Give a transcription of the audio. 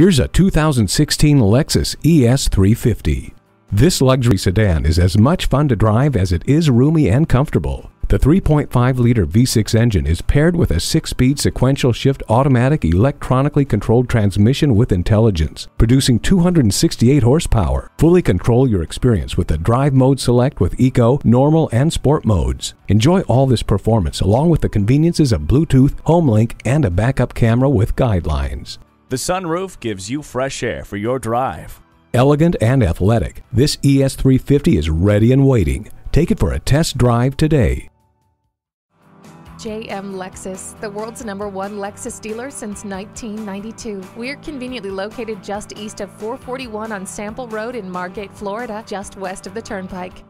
Here's a 2016 Lexus ES350. This luxury sedan is as much fun to drive as it is roomy and comfortable. The 3.5-liter V6 engine is paired with a 6-speed sequential shift automatic electronically controlled transmission with intelligence, producing 268 horsepower. Fully control your experience with the Drive Mode Select with Eco, Normal, and Sport modes. Enjoy all this performance along with the conveniences of Bluetooth, HomeLink, and a backup camera with guidelines. The sunroof gives you fresh air for your drive. Elegant and athletic, this ES350 is ready and waiting. Take it for a test drive today. JM Lexus, the world's number one Lexus dealer since 1992. We're conveniently located just east of 441 on Sample Road in Margate, Florida, just west of the Turnpike.